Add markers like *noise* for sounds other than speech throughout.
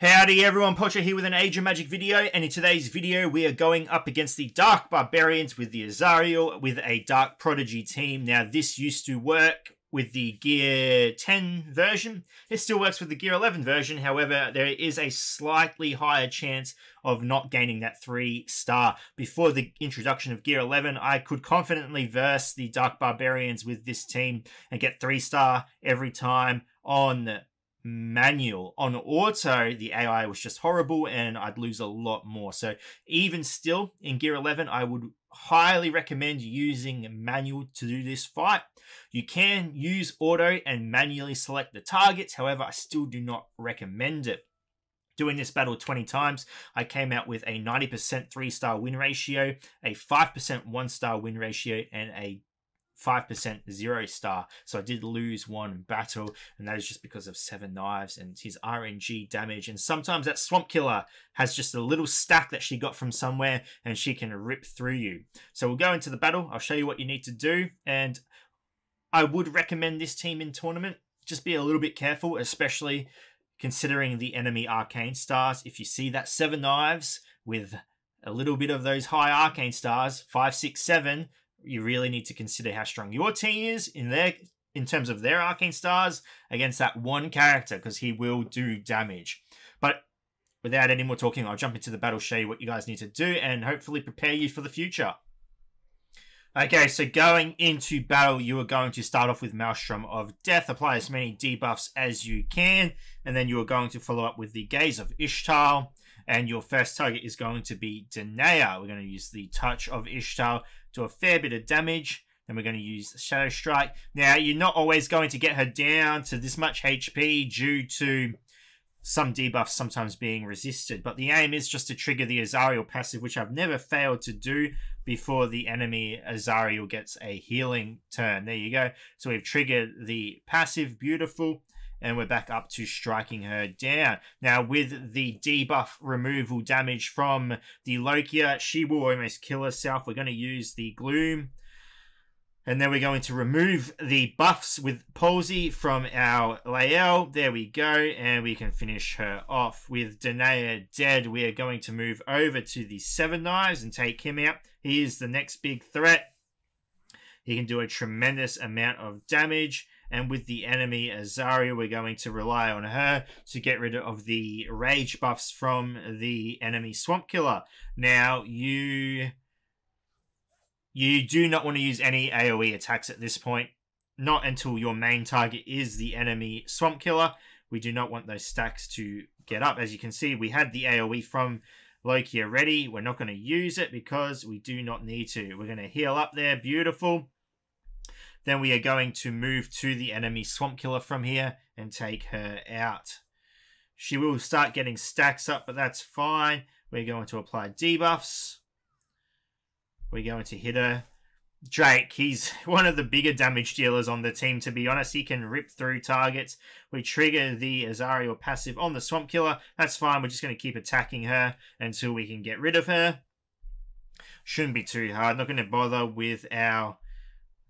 Howdy everyone, Pulcho here with an Age of Magic video, and in today's video we are going up against the Dark Barbarians with the Azariel with a Dark Prodigy team. Now this used to work with the Gear 10 version. It still works with the Gear 11 version, however there is a slightly higher chance of not gaining that 3 star. Before the introduction of Gear 11, I could confidently verse the Dark Barbarians with this team and get 3 star every time on manual. On auto, the AI was just horrible and I'd lose a lot more. So even still, in Gear 11, I would highly recommend using manual to do this fight. You can use auto and manually select the targets. However, I still do not recommend it. Doing this battle 20 times, I came out with a 90% 3-star win ratio, a 5% 1-star win ratio, and a 5% zero star. So I did lose one battle, and that is just because of Seven Knives and his RNG damage. And sometimes that Swamp Killer has just a little stack that she got from somewhere, and she can rip through you. So we'll go into the battle. I'll show you what you need to do. And I would recommend this team in tournament. Just be a little bit careful, especially considering the enemy arcane stars. If you see that Seven Knives with a little bit of those high arcane stars, five, six, seven, you really need to consider how strong your team is in their in terms of their arcane stars against that one character because he will do damage. But without any more talking, I'll jump into the battle, show you what you guys need to do, and hopefully prepare you for the future. Okay, so going into battle, you are going to start off with Maelstrom of Death, apply as many debuffs as you can, and then you are going to follow up with the Gaze of Ishtar, and your first target is going to be Danae. We're going to use the Touch of Ishtar to do a fair bit of damage. Then we're going to use Shadow Strike. Now, you're not always going to get her down to this much HP due to some debuffs sometimes being resisted. But the aim is just to trigger the Azariel passive, which I've never failed to do before the enemy Azariel gets a healing turn. There you go. So we've triggered the passive. Beautiful and we're back up to striking her down. Now, with the debuff removal damage from the Lokia, she will almost kill herself. We're going to use the Gloom. And then we're going to remove the buffs with Palsy from our Lael. There we go. And we can finish her off. With Danae dead, we are going to move over to the Seven Knives and take him out. He is the next big threat. He can do a tremendous amount of damage. And with the enemy Azariel, we're going to rely on her to get rid of the rage buffs from the enemy Swamp Killer. Now, you you do not want to use any AoE attacks at this point. Not until your main target is the enemy Swamp Killer. We do not want those stacks to get up. As you can see, we had the AoE from Loki already. We're not going to use it because we do not need to. We're going to heal up there. Beautiful. Then we are going to move to the enemy Swamp Killer from here and take her out. She will start getting stacks up, but that's fine. We're going to apply debuffs. We're going to hit her. Drake, he's *laughs* one of the bigger damage dealers on the team, to be honest. He can rip through targets. We trigger the Azariel passive on the Swamp Killer. That's fine. We're just going to keep attacking her until we can get rid of her. Shouldn't be too hard. Not going to bother with our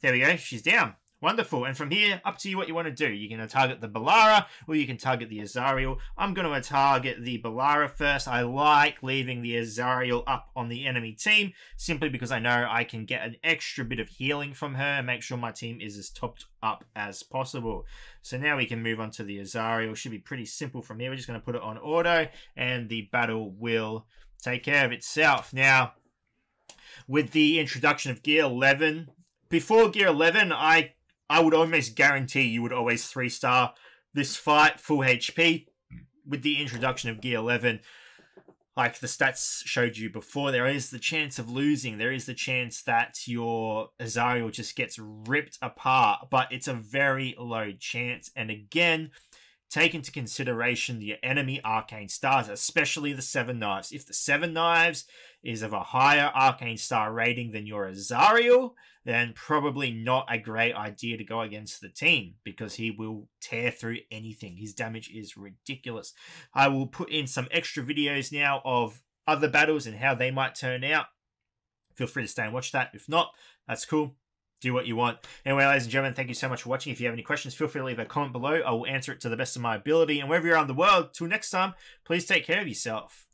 there we go. She's down. Wonderful. And from here, up to you what you want to do. You can uh, target the Balara or you can target the Azariel. I'm going to uh, target the Balara first. I like leaving the Azariel up on the enemy team simply because I know I can get an extra bit of healing from her and make sure my team is as topped up as possible. So now we can move on to the Azariel. Should be pretty simple from here. We're just going to put it on auto and the battle will take care of itself. Now, with the introduction of Gear 11, before Gear 11, I I would almost guarantee you would always three star this fight full HP. With the introduction of Gear 11, like the stats showed you before, there is the chance of losing. There is the chance that your Azariel just gets ripped apart, but it's a very low chance. And again, take into consideration the enemy arcane stars, especially the Seven Knives. If the Seven Knives is of a higher arcane star rating than your Azariel, then probably not a great idea to go against the team because he will tear through anything. His damage is ridiculous. I will put in some extra videos now of other battles and how they might turn out. Feel free to stay and watch that. If not, that's cool. Do what you want. Anyway, ladies and gentlemen, thank you so much for watching. If you have any questions, feel free to leave a comment below. I will answer it to the best of my ability. And wherever you're around the world, till next time, please take care of yourself.